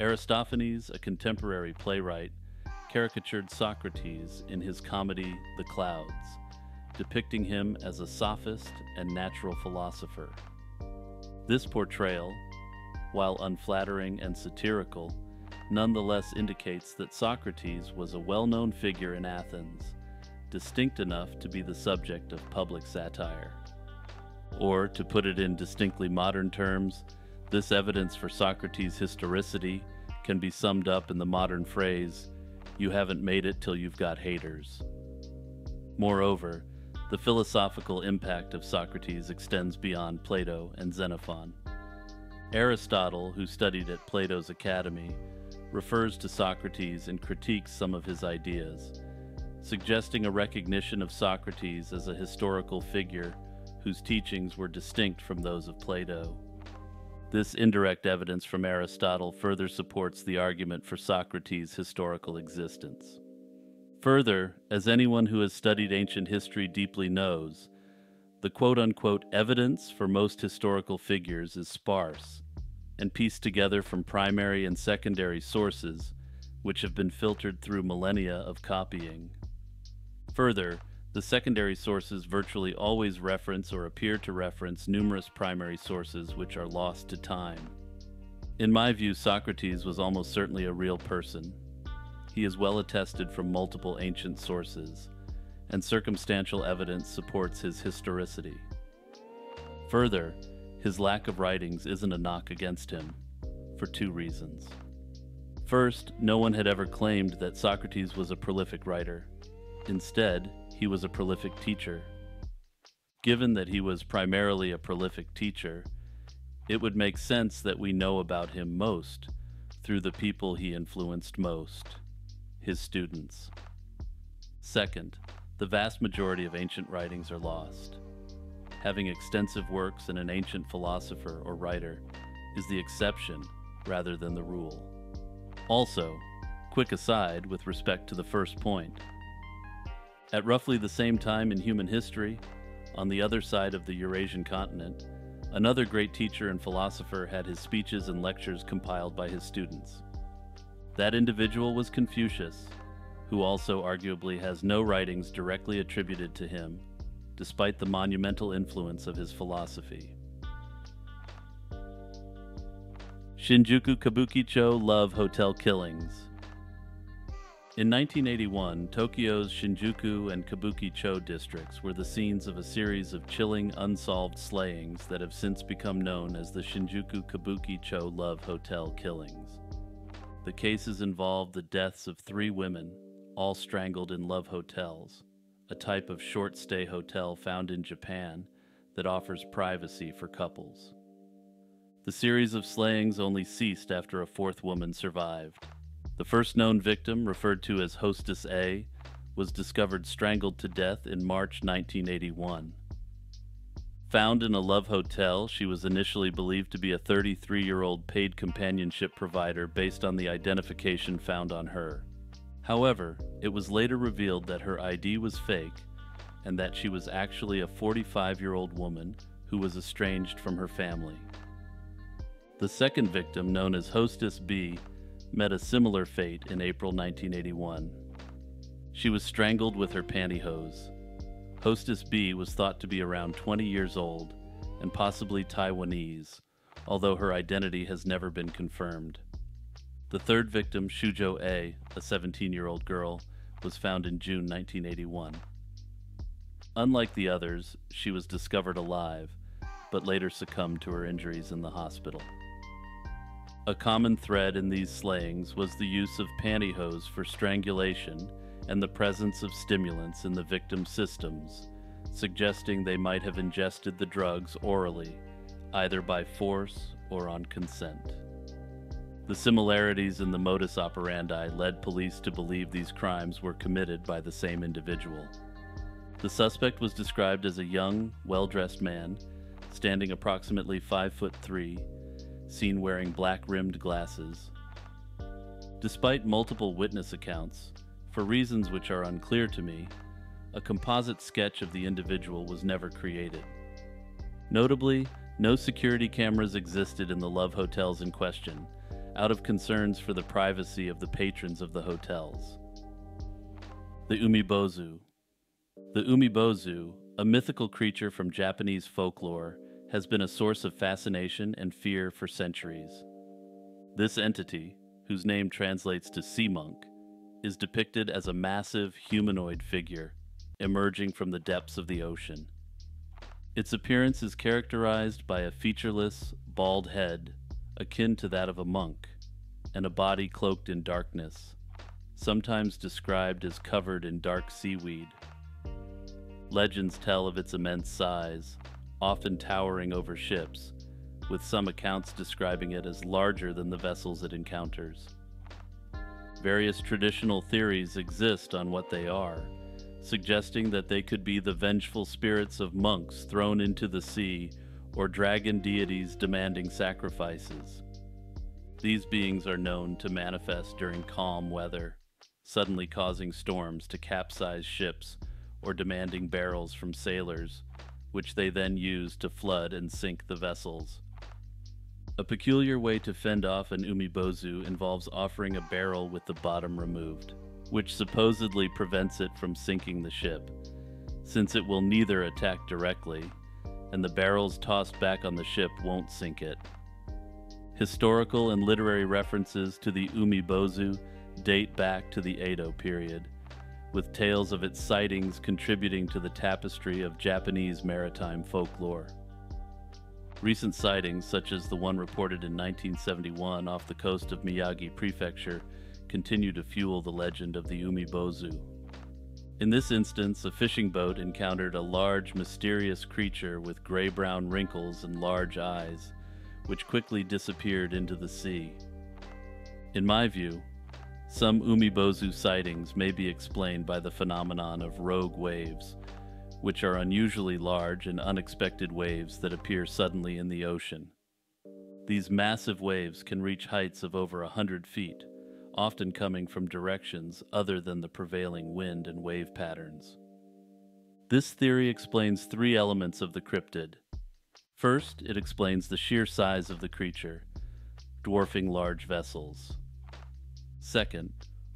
Aristophanes, a contemporary playwright, caricatured Socrates in his comedy The Clouds, depicting him as a sophist and natural philosopher. This portrayal, while unflattering and satirical, nonetheless indicates that Socrates was a well known figure in Athens, distinct enough to be the subject of public satire. Or, to put it in distinctly modern terms, this evidence for Socrates' historicity can be summed up in the modern phrase you haven't made it till you've got haters. Moreover, the philosophical impact of Socrates extends beyond Plato and Xenophon. Aristotle, who studied at Plato's academy, refers to Socrates and critiques some of his ideas, suggesting a recognition of Socrates as a historical figure whose teachings were distinct from those of Plato. This indirect evidence from Aristotle further supports the argument for Socrates' historical existence. Further, as anyone who has studied ancient history deeply knows, the quote unquote evidence for most historical figures is sparse and pieced together from primary and secondary sources, which have been filtered through millennia of copying. Further, the secondary sources virtually always reference or appear to reference numerous primary sources which are lost to time. In my view, Socrates was almost certainly a real person. He is well attested from multiple ancient sources, and circumstantial evidence supports his historicity. Further, his lack of writings isn't a knock against him, for two reasons. First, no one had ever claimed that Socrates was a prolific writer. Instead, he was a prolific teacher. Given that he was primarily a prolific teacher, it would make sense that we know about him most through the people he influenced most his students. Second, the vast majority of ancient writings are lost. Having extensive works in an ancient philosopher or writer is the exception rather than the rule. Also, quick aside with respect to the first point. At roughly the same time in human history, on the other side of the Eurasian continent, another great teacher and philosopher had his speeches and lectures compiled by his students. That individual was Confucius, who also arguably has no writings directly attributed to him, despite the monumental influence of his philosophy. Shinjuku Kabukicho Love Hotel Killings in 1981, Tokyo's Shinjuku and Kabuki-cho districts were the scenes of a series of chilling, unsolved slayings that have since become known as the Shinjuku Kabuki-cho Love Hotel killings. The cases involved the deaths of three women, all strangled in love hotels, a type of short-stay hotel found in Japan that offers privacy for couples. The series of slayings only ceased after a fourth woman survived. The first known victim, referred to as Hostess A, was discovered strangled to death in March 1981. Found in a love hotel, she was initially believed to be a 33 year old paid companionship provider based on the identification found on her. However, it was later revealed that her ID was fake and that she was actually a 45 year old woman who was estranged from her family. The second victim, known as Hostess B, met a similar fate in April 1981. She was strangled with her pantyhose. Hostess B was thought to be around 20 years old and possibly Taiwanese, although her identity has never been confirmed. The third victim, Shojo A, a 17 year old girl, was found in June 1981. Unlike the others, she was discovered alive, but later succumbed to her injuries in the hospital. A common thread in these slayings was the use of pantyhose for strangulation and the presence of stimulants in the victim's systems, suggesting they might have ingested the drugs orally, either by force or on consent. The similarities in the modus operandi led police to believe these crimes were committed by the same individual. The suspect was described as a young, well dressed man, standing approximately 5 foot 3 seen wearing black rimmed glasses. Despite multiple witness accounts, for reasons which are unclear to me, a composite sketch of the individual was never created. Notably, no security cameras existed in the Love Hotels in question, out of concerns for the privacy of the patrons of the hotels. The Umibozu. The Umibozu, a mythical creature from Japanese folklore, has been a source of fascination and fear for centuries. This entity, whose name translates to sea monk, is depicted as a massive humanoid figure emerging from the depths of the ocean. Its appearance is characterized by a featureless, bald head akin to that of a monk, and a body cloaked in darkness, sometimes described as covered in dark seaweed. Legends tell of its immense size, often towering over ships, with some accounts describing it as larger than the vessels it encounters. Various traditional theories exist on what they are, suggesting that they could be the vengeful spirits of monks thrown into the sea or dragon deities demanding sacrifices. These beings are known to manifest during calm weather, suddenly causing storms to capsize ships or demanding barrels from sailors, which they then use to flood and sink the vessels. A peculiar way to fend off an umibozu involves offering a barrel with the bottom removed, which supposedly prevents it from sinking the ship, since it will neither attack directly, and the barrels tossed back on the ship won't sink it. Historical and literary references to the umibozu date back to the Edo period, with tales of its sightings contributing to the tapestry of Japanese maritime folklore. Recent sightings, such as the one reported in 1971 off the coast of Miyagi Prefecture, continue to fuel the legend of the Umibozu. In this instance, a fishing boat encountered a large, mysterious creature with gray brown wrinkles and large eyes, which quickly disappeared into the sea. In my view, some Umibozu sightings may be explained by the phenomenon of rogue waves, which are unusually large and unexpected waves that appear suddenly in the ocean. These massive waves can reach heights of over a hundred feet, often coming from directions other than the prevailing wind and wave patterns. This theory explains three elements of the cryptid. First, it explains the sheer size of the creature, dwarfing large vessels. Second,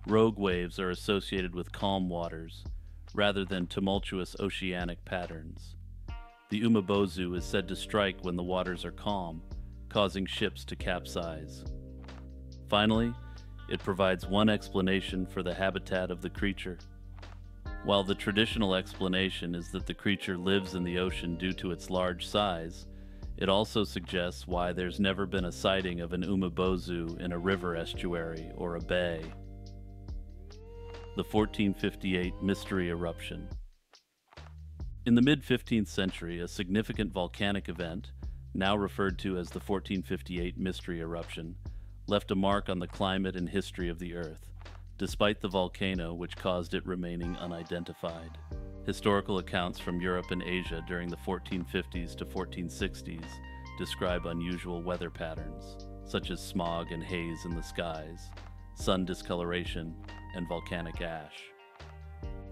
rogue waves are associated with calm waters, rather than tumultuous oceanic patterns. The Umibozu is said to strike when the waters are calm, causing ships to capsize. Finally, it provides one explanation for the habitat of the creature. While the traditional explanation is that the creature lives in the ocean due to its large size, it also suggests why there's never been a sighting of an umibozu in a river estuary or a bay. The 1458 Mystery Eruption In the mid 15th century, a significant volcanic event, now referred to as the 1458 Mystery Eruption, left a mark on the climate and history of the Earth, despite the volcano which caused it remaining unidentified. Historical accounts from Europe and Asia during the 1450s to 1460s describe unusual weather patterns, such as smog and haze in the skies, sun discoloration, and volcanic ash.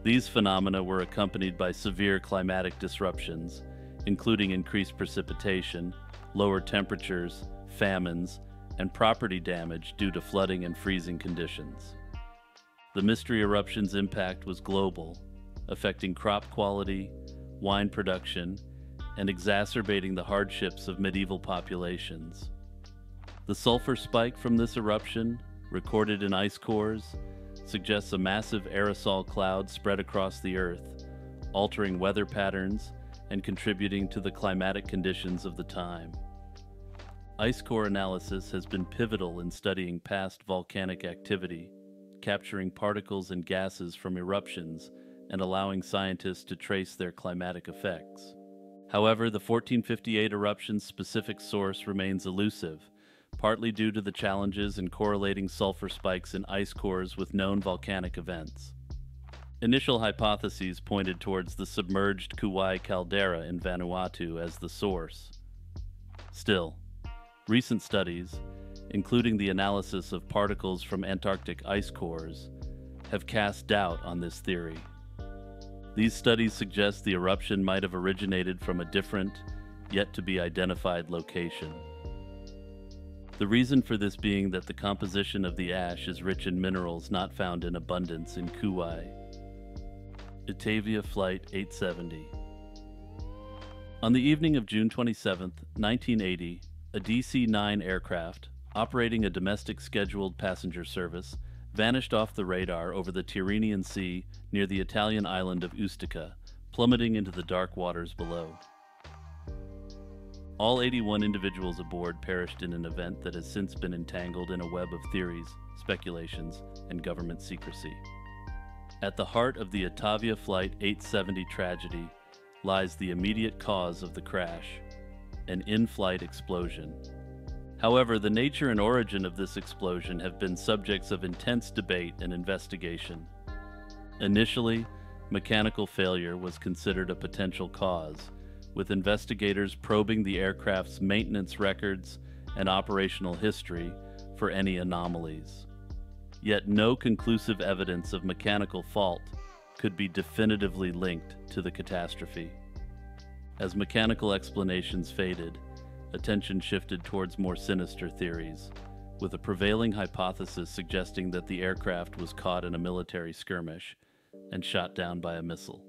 These phenomena were accompanied by severe climatic disruptions, including increased precipitation, lower temperatures, famines, and property damage due to flooding and freezing conditions. The mystery eruption's impact was global, affecting crop quality, wine production, and exacerbating the hardships of medieval populations. The sulfur spike from this eruption, recorded in ice cores, suggests a massive aerosol cloud spread across the Earth, altering weather patterns and contributing to the climatic conditions of the time. Ice core analysis has been pivotal in studying past volcanic activity, capturing particles and gases from eruptions and allowing scientists to trace their climatic effects. However, the 1458 eruption's specific source remains elusive, partly due to the challenges in correlating sulfur spikes in ice cores with known volcanic events. Initial hypotheses pointed towards the submerged Kuwae caldera in Vanuatu as the source. Still, Recent studies, including the analysis of particles from Antarctic ice cores, have cast doubt on this theory. These studies suggest the eruption might have originated from a different, yet to be identified location. The reason for this being that the composition of the ash is rich in minerals not found in abundance in Kuwae. Itavia Flight 870. On the evening of June 27, 1980, a DC 9 aircraft, operating a domestic scheduled passenger service, vanished off the radar over the Tyrrhenian Sea near the Italian island of Ustica, plummeting into the dark waters below. All 81 individuals aboard perished in an event that has since been entangled in a web of theories, speculations, and government secrecy. At the heart of the Itavia Flight 870 tragedy lies the immediate cause of the crash an in flight explosion. However, the nature and origin of this explosion have been subjects of intense debate and investigation. Initially, mechanical failure was considered a potential cause, with investigators probing the aircraft's maintenance records and operational history for any anomalies. Yet no conclusive evidence of mechanical fault could be definitively linked to the catastrophe. As mechanical explanations faded, attention shifted towards more sinister theories, with a prevailing hypothesis suggesting that the aircraft was caught in a military skirmish and shot down by a missile.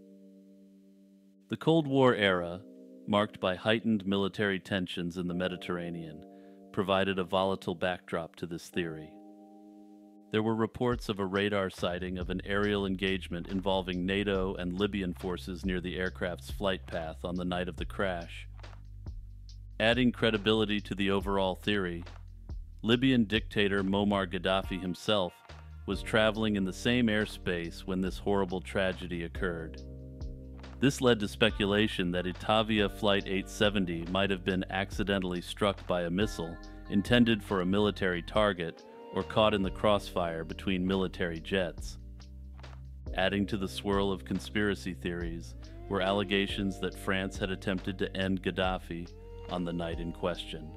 The Cold War era, marked by heightened military tensions in the Mediterranean, provided a volatile backdrop to this theory. There were reports of a radar sighting of an aerial engagement involving NATO and Libyan forces near the aircraft's flight path on the night of the crash. Adding credibility to the overall theory, Libyan dictator Muammar Gaddafi himself was traveling in the same airspace when this horrible tragedy occurred. This led to speculation that Itavia Flight 870 might have been accidentally struck by a missile intended for a military target or caught in the crossfire between military jets. Adding to the swirl of conspiracy theories were allegations that France had attempted to end Gaddafi on the night in question.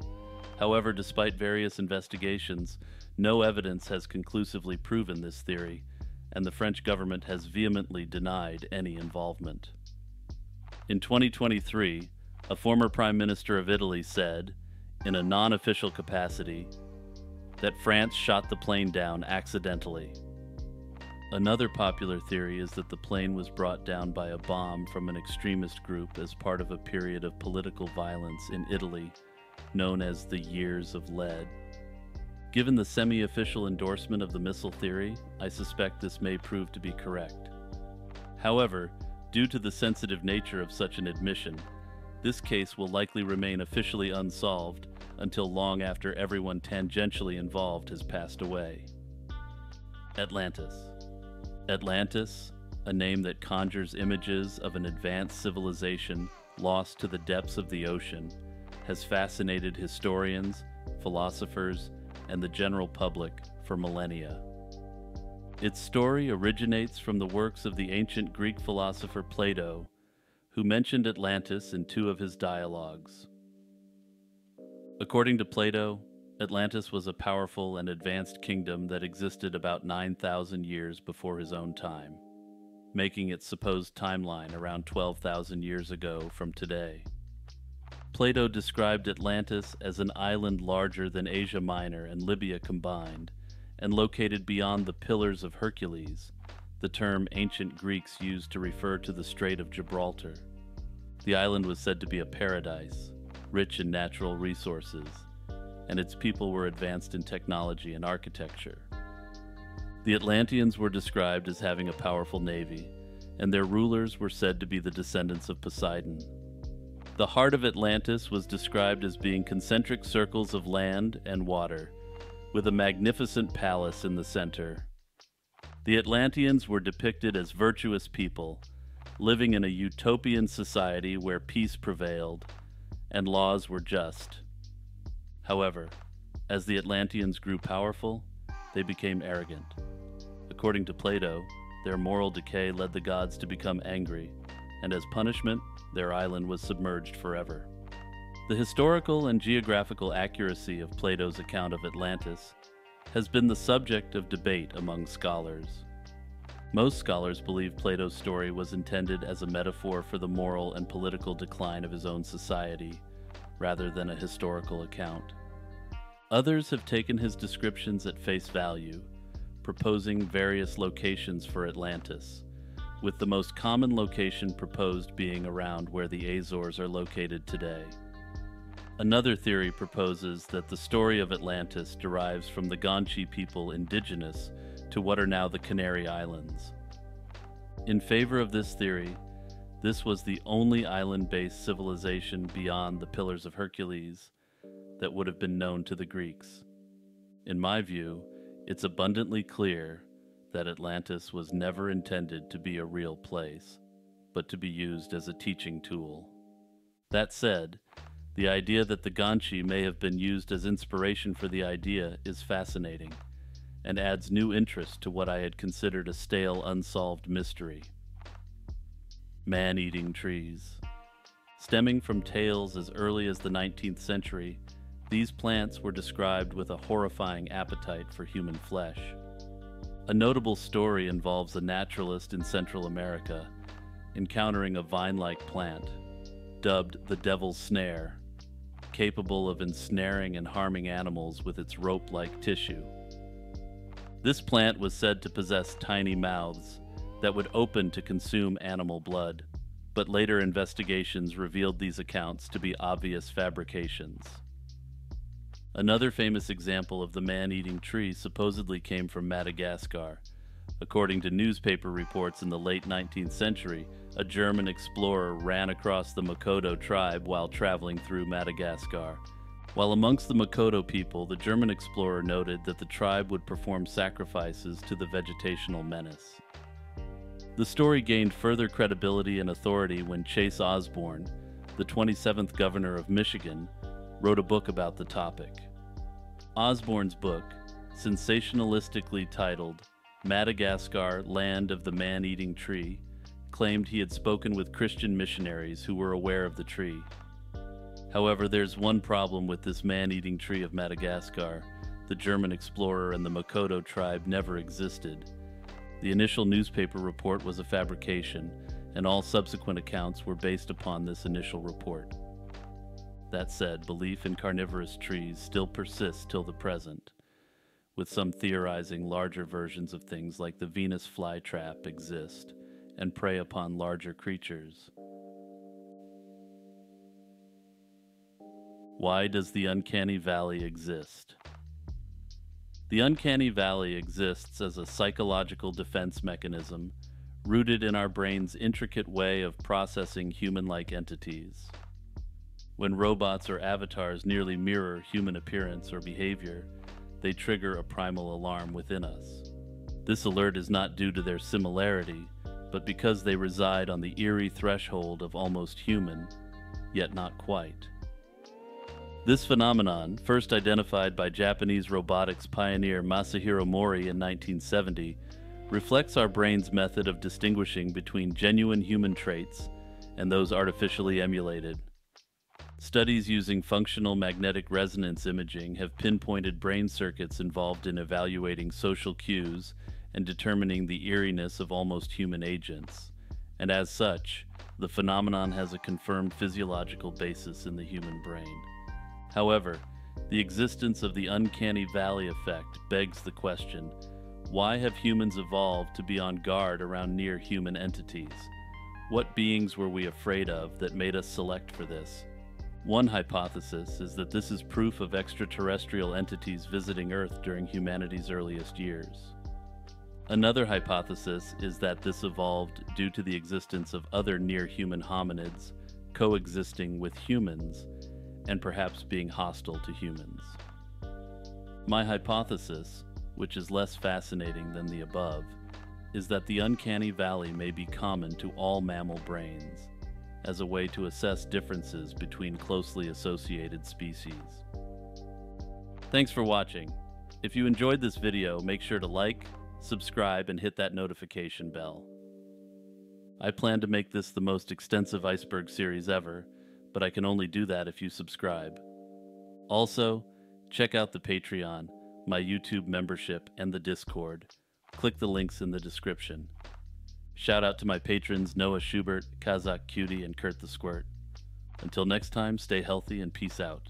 However, despite various investigations, no evidence has conclusively proven this theory, and the French government has vehemently denied any involvement. In 2023, a former Prime Minister of Italy said, in a non official capacity, that France shot the plane down accidentally. Another popular theory is that the plane was brought down by a bomb from an extremist group as part of a period of political violence in Italy known as the Years of Lead. Given the semi official endorsement of the missile theory, I suspect this may prove to be correct. However, due to the sensitive nature of such an admission, this case will likely remain officially unsolved until long after everyone tangentially involved has passed away. Atlantis. Atlantis, a name that conjures images of an advanced civilization lost to the depths of the ocean, has fascinated historians, philosophers, and the general public for millennia. Its story originates from the works of the ancient Greek philosopher Plato, who mentioned Atlantis in two of his dialogues. According to Plato, Atlantis was a powerful and advanced kingdom that existed about 9,000 years before his own time, making its supposed timeline around 12,000 years ago from today. Plato described Atlantis as an island larger than Asia Minor and Libya combined, and located beyond the Pillars of Hercules, the term ancient Greeks used to refer to the Strait of Gibraltar. The island was said to be a paradise, rich in natural resources, and its people were advanced in technology and architecture. The Atlanteans were described as having a powerful navy, and their rulers were said to be the descendants of Poseidon. The heart of Atlantis was described as being concentric circles of land and water, with a magnificent palace in the center. The Atlanteans were depicted as virtuous people, living in a utopian society where peace prevailed and laws were just. However, as the Atlanteans grew powerful, they became arrogant. According to Plato, their moral decay led the gods to become angry, and as punishment, their island was submerged forever. The historical and geographical accuracy of Plato's account of Atlantis has been the subject of debate among scholars. Most scholars believe Plato's story was intended as a metaphor for the moral and political decline of his own society, rather than a historical account. Others have taken his descriptions at face value, proposing various locations for Atlantis, with the most common location proposed being around where the Azores are located today. Another theory proposes that the story of Atlantis derives from the Guanche people indigenous to what are now the Canary Islands. In favor of this theory, this was the only island based civilization beyond the Pillars of Hercules that would have been known to the Greeks. In my view, it's abundantly clear that Atlantis was never intended to be a real place, but to be used as a teaching tool. That said, The idea that the Guanche may have been used as inspiration for the idea is fascinating and adds new interest to what I had considered a stale, unsolved mystery. Man eating trees. Stemming from tales as early as the 19th century, these plants were described with a horrifying appetite for human flesh. A notable story involves a naturalist in Central America encountering a vine like plant, dubbed the Devil's Snare, capable of ensnaring and harming animals with its rope like tissue. This plant was said to possess tiny mouths that would open to consume animal blood, but later investigations revealed these accounts to be obvious fabrications. Another famous example of the man eating tree supposedly came from Madagascar. According to newspaper reports in the late 19th century, a German explorer ran across the Makoto tribe while traveling through Madagascar. While amongst the Makoto people, the German explorer noted that the tribe would perform sacrifices to the vegetational menace. The story gained further credibility and authority when Chase Osborn, the 27th governor of Michigan, wrote a book about the topic. Osborn's book, sensationalistically titled Madagascar Land of the Man Eating Tree, claimed he had spoken with Christian missionaries who were aware of the tree. However, there's one problem with this man eating tree of Madagascar. The German explorer and the Makoto tribe never existed. The initial newspaper report was a fabrication, and all subsequent accounts were based upon this initial report. That said, belief in carnivorous trees still persists till the present, with some theorizing larger versions of things like the Venus flytrap exist and prey upon larger creatures. Why does the uncanny valley exist? The uncanny valley exists as a psychological defense mechanism rooted in our brain's intricate way of processing human like entities. When robots or avatars nearly mirror human appearance or behavior, they trigger a primal alarm within us. This alert is not due to their similarity, but because they reside on the eerie threshold of almost human, yet not quite. This phenomenon, first identified by Japanese robotics pioneer Masahiro Mori in 1970, reflects our brain's method of distinguishing between genuine human traits and those artificially emulated. Studies using functional magnetic resonance imaging have pinpointed brain circuits involved in evaluating social cues and determining the eeriness of almost human agents. And as such, the phenomenon has a confirmed physiological basis in the human brain. However, the existence of the uncanny valley effect begs the question why have humans evolved to be on guard around near human entities? What beings were we afraid of that made us select for this? One hypothesis is that this is proof of extraterrestrial entities visiting Earth during humanity's earliest years. Another hypothesis is that this evolved due to the existence of other near human hominids coexisting with humans and perhaps being hostile to humans. My hypothesis, which is less fascinating than the above, is that the uncanny valley may be common to all mammal brains as a way to assess differences between closely associated species. Thanks for watching. If you enjoyed this video, make sure to like, subscribe, and hit that notification bell. I plan to make this the most extensive iceberg series ever, but I can only do that if you subscribe. Also, check out the Patreon, my YouTube membership, and the Discord. Click the links in the description. Shout out to my patrons Noah Schubert, Kazakh Cutie, and Kurt the Squirt. Until next time, stay healthy and peace out.